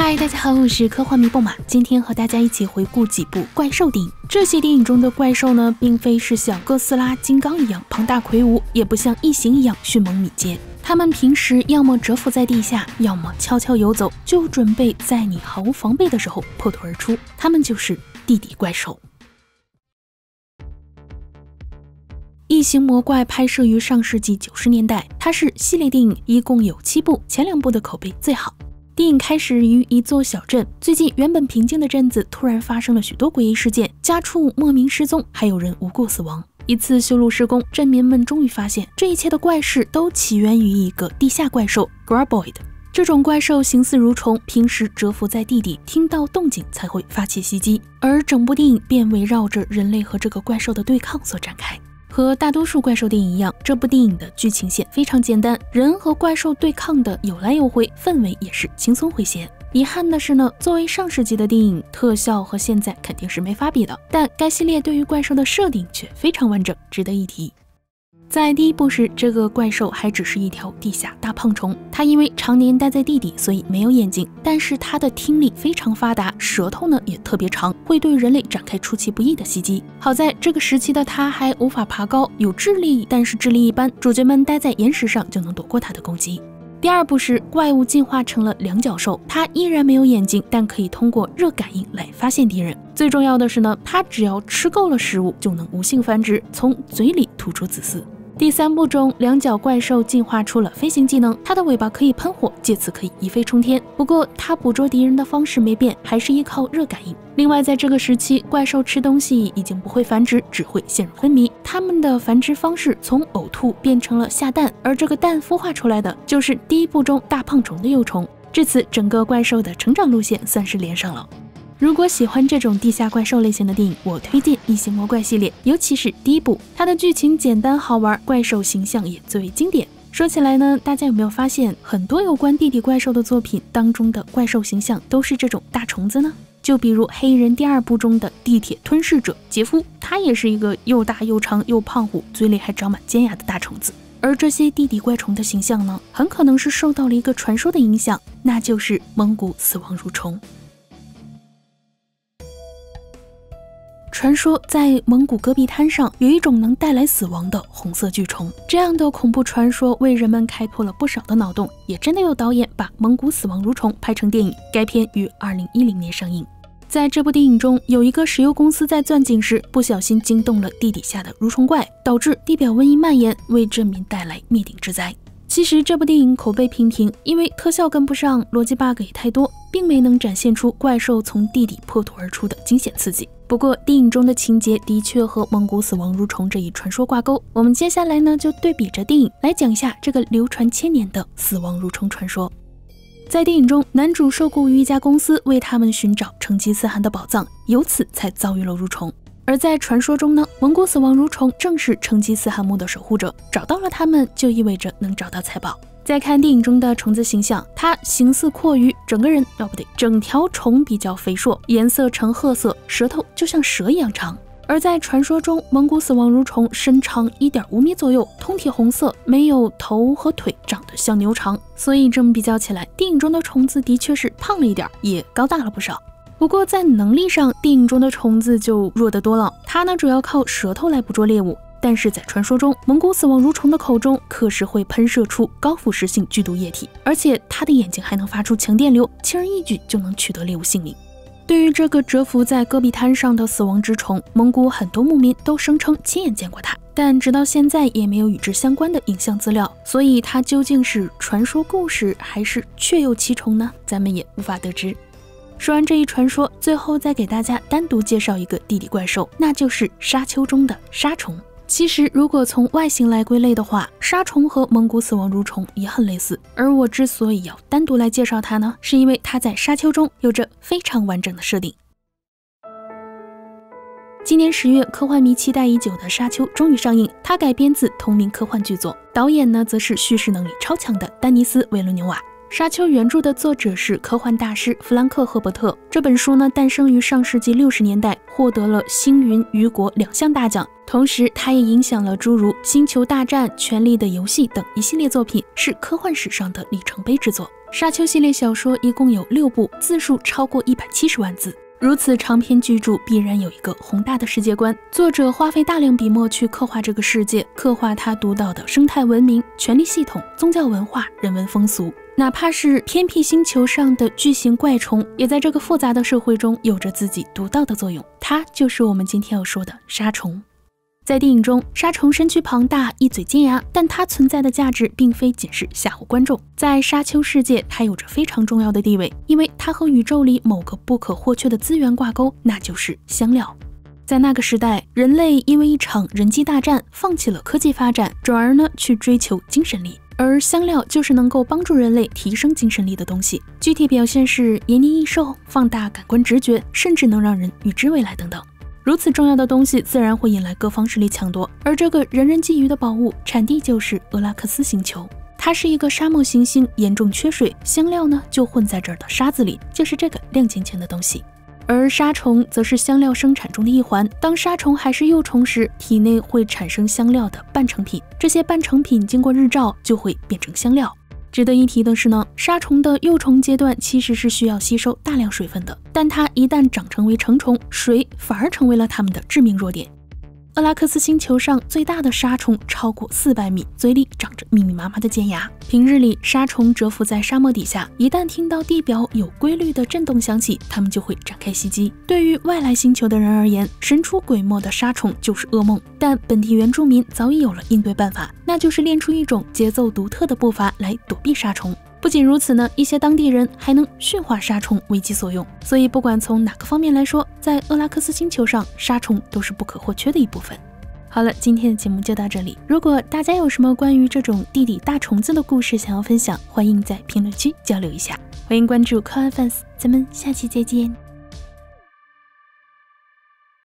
嗨，大家好，我是科幻迷布马，今天和大家一起回顾几部怪兽电影。这些电影中的怪兽呢，并非是像哥斯拉、金刚一样庞大魁梧，也不像异形一样迅猛敏捷。他们平时要么蛰伏在地下，要么悄悄游走，就准备在你毫无防备的时候破土而出。他们就是地底怪兽。异形魔怪拍摄于上世纪九十年代，它是系列电影，一共有七部，前两部的口碑最好。电影开始于一座小镇，最近原本平静的镇子突然发生了许多诡异事件，家畜莫名失踪，还有人无故死亡。一次修路施工，镇民们终于发现，这一切的怪事都起源于一个地下怪兽 Graboid。这种怪兽形似蠕虫，平时蛰伏在地底，听到动静才会发起袭击，而整部电影便围绕着人类和这个怪兽的对抗所展开。和大多数怪兽电影一样，这部电影的剧情线非常简单，人和怪兽对抗的有来有回，氛围也是轻松诙谐。遗憾的是呢，作为上世纪的电影，特效和现在肯定是没法比的，但该系列对于怪兽的设定却非常完整，值得一提。在第一部时，这个怪兽还只是一条地下大胖虫。它因为常年待在地底，所以没有眼睛，但是它的听力非常发达，舌头呢也特别长，会对人类展开出其不意的袭击。好在这个时期的它还无法爬高，有智力，但是智力一般，主角们待在岩石上就能躲过它的攻击。第二步时，怪物进化成了两脚兽，它依然没有眼睛，但可以通过热感应来发现敌人。最重要的是呢，它只要吃够了食物，就能无性繁殖，从嘴里吐出子嗣。第三部中，两脚怪兽进化出了飞行技能，它的尾巴可以喷火，借此可以一飞冲天。不过，它捕捉敌人的方式没变，还是依靠热感应。另外，在这个时期，怪兽吃东西已经不会繁殖，只会陷入昏迷。它们的繁殖方式从呕吐变成了下蛋，而这个蛋孵化出来的就是第一部中大胖虫的幼虫。至此，整个怪兽的成长路线算是连上了。如果喜欢这种地下怪兽类型的电影，我推荐《异形魔怪》系列，尤其是第一部，它的剧情简单好玩，怪兽形象也最为经典。说起来呢，大家有没有发现，很多有关地底怪兽的作品当中的怪兽形象都是这种大虫子呢？就比如《黑衣人》第二部中的地铁吞噬者杰夫，他也是一个又大又长又胖虎，嘴里还长满尖牙的大虫子。而这些地底怪虫的形象呢，很可能是受到了一个传说的影响，那就是蒙古死亡蠕虫。传说在蒙古戈壁滩上有一种能带来死亡的红色巨虫，这样的恐怖传说为人们开拓了不少的脑洞，也真的有导演把蒙古死亡蠕虫拍成电影。该片于二零一零年上映。在这部电影中，有一个石油公司在钻井时不小心惊动了地底下的蠕虫怪，导致地表瘟疫蔓延，为镇民带来灭顶之灾。其实这部电影口碑平平，因为特效跟不上，逻辑 bug 也太多，并没能展现出怪兽从地底破土而出的惊险刺激。不过电影中的情节的确和蒙古死亡蠕虫这一传说挂钩。我们接下来呢就对比着电影来讲一下这个流传千年的死亡蠕虫传说。在电影中，男主受雇于一家公司为他们寻找成吉思汗的宝藏，由此才遭遇了蠕虫。而在传说中呢，蒙古死亡蠕虫正是成吉思汗墓的守护者，找到了他们就意味着能找到财宝。再看电影中的虫子形象，它形似阔鱼，整个人哦不对，整条虫比较肥硕，颜色呈褐色，舌头就像蛇一样长。而在传说中，蒙古死亡蠕虫身长一点五米左右，通体红色，没有头和腿，长得像牛长。所以这么比较起来，电影中的虫子的确是胖了一点，也高大了不少。不过在能力上，电影中的虫子就弱得多了。它呢主要靠舌头来捕捉猎物，但是在传说中，蒙古死亡蠕虫的口中可是会喷射出高腐蚀性剧毒液体，而且它的眼睛还能发出强电流，轻而易举就能取得猎物性命。对于这个蛰伏在戈壁滩上的死亡之虫，蒙古很多牧民都声称亲眼见过它，但直到现在也没有与之相关的影像资料，所以它究竟是传说故事还是确有其虫呢？咱们也无法得知。说完这一传说，最后再给大家单独介绍一个地底怪兽，那就是沙丘中的沙虫。其实，如果从外形来归类的话，沙虫和蒙古死亡蠕虫也很类似。而我之所以要单独来介绍它呢，是因为它在沙丘中有着非常完整的设定。今年十月，科幻迷期待已久的《沙丘》终于上映，它改编自同名科幻剧作，导演呢则是叙事能力超强的丹尼斯·维伦纽瓦。《沙丘》原著的作者是科幻大师弗兰克·赫伯特。这本书呢，诞生于上世纪六十年代，获得了星云、雨果两项大奖。同时，它也影响了诸如《星球大战》《权力的游戏》等一系列作品，是科幻史上的里程碑之作。沙丘系列小说一共有六部，字数超过一百七十万字。如此长篇巨著，必然有一个宏大的世界观。作者花费大量笔墨去刻画这个世界，刻画它独到的生态文明、权力系统、宗教文化、人文风俗。哪怕是偏僻星球上的巨型怪虫，也在这个复杂的社会中有着自己独到的作用。它就是我们今天要说的沙虫。在电影中，沙虫身躯庞大，一嘴尖牙，但它存在的价值并非仅是吓唬观众。在沙丘世界，它有着非常重要的地位，因为它和宇宙里某个不可或缺的资源挂钩，那就是香料。在那个时代，人类因为一场人机大战，放弃了科技发展，转而呢去追求精神力，而香料就是能够帮助人类提升精神力的东西。具体表现是延年益寿、放大感官直觉，甚至能让人预知未来等等。如此重要的东西，自然会引来各方势力抢夺。而这个人人觊觎的宝物，产地就是俄拉克斯星球。它是一个沙漠行星，严重缺水，香料呢就混在这儿的沙子里，就是这个亮晶晶的东西。而沙虫则是香料生产中的一环。当沙虫还是幼虫时，体内会产生香料的半成品，这些半成品经过日照就会变成香料。值得一提的是呢，沙虫的幼虫阶段其实是需要吸收大量水分的，但它一旦长成为成虫，水反而成为了它们的致命弱点。厄拉克斯星球上最大的沙虫超过四百米，嘴里长着密密麻麻的尖牙。平日里，沙虫蛰伏在沙漠底下，一旦听到地表有规律的震动响起，它们就会展开袭击。对于外来星球的人而言，神出鬼没的沙虫就是噩梦。但本地原住民早已有了应对办法，那就是练出一种节奏独特的步伐来躲避沙虫。不仅如此呢，一些当地人还能驯化沙虫为己所用。所以，不管从哪个方面来说，在厄拉克斯星球上，沙虫都是不可或缺的一部分。好了，今天的节目就到这里。如果大家有什么关于这种地底大虫子的故事想要分享，欢迎在评论区交流一下。欢迎关注科幻 fans，咱们下期再见。